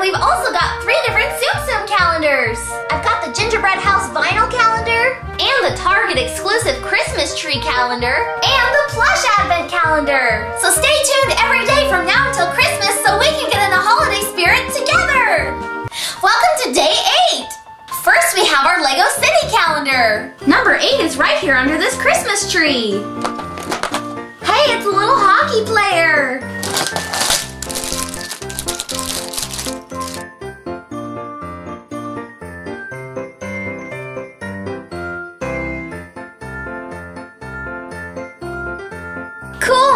We've also got three different Zoom Tsum calendars. I've got the Gingerbread House vinyl calendar, and the Target exclusive Christmas tree calendar, and the plush advent calendar. So stay tuned every day from now until Christmas so we can get in the holiday spirit together. Welcome to day eight. First, we have our LEGO City calendar. Number 8 is right here under this Christmas tree. Hey, it's a little hockey player.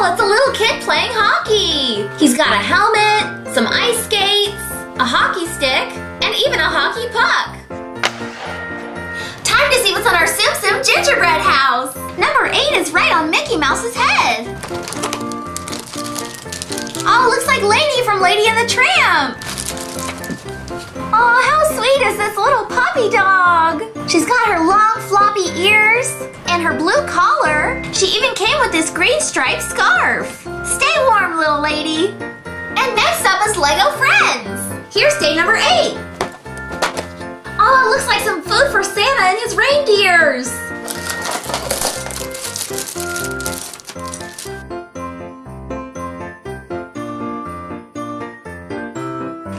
Cool, it's a little kid playing hockey. He's got a helmet, some ice skates, a hockey stick, and even a hockey puck. Time to see what's on our Tsum gingerbread house. Number eight is right on Mickey Mouse's head. Oh, looks like Lady from Lady and the Tramp. Oh, how sweet is this little puppy dog? She's got her long floppy ears and her blue collar. Came with this green striped scarf. Stay warm, little lady. And next up is Lego Friends. Here's day number eight. Oh, it looks like some food for Santa and his reindeers.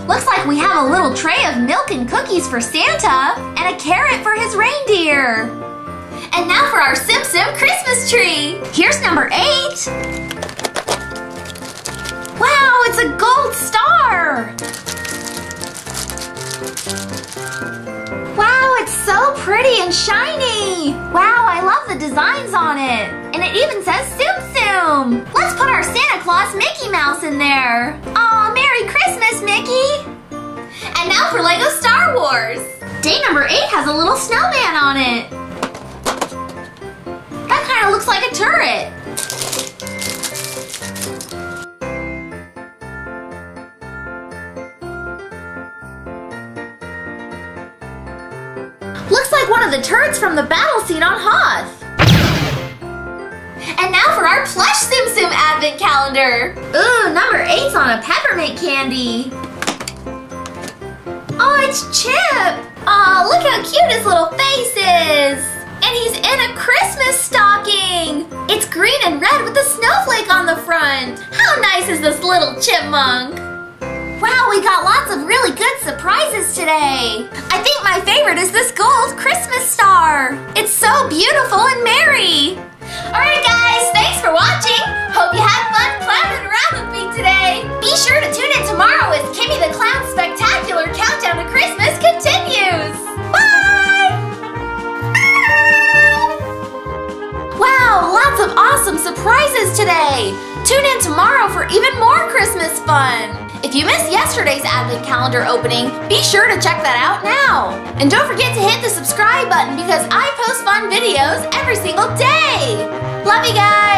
Looks like we have a little tray of milk and cookies for Santa and a carrot for his reindeer. And now for our Tsum Christmas tree. Here's number eight. Wow, it's a gold star. Wow, it's so pretty and shiny. Wow, I love the designs on it. And it even says Tsum Tsum. Let's put our Santa Claus Mickey Mouse in there. Aw, Merry Christmas, Mickey. And now for Lego Star Wars. Day number eight has a little snowman on it. Looks like a turret. Looks like one of the turrets from the battle scene on Hoth. And now for our plush Tsum advent calendar. Ooh, number eight's on a peppermint candy. Oh, it's Chip. Oh, look how cute his little face is. And he's in a Christmas stocking. With a snowflake on the front. How nice is this little chipmunk? Wow, we got lots of really good surprises today. I think my favorite is this gold Christmas star. It's so beautiful and merry. Today. Tune in tomorrow for even more Christmas fun. If you missed yesterday's advent calendar opening, be sure to check that out now. And don't forget to hit the subscribe button because I post fun videos every single day. Love you guys.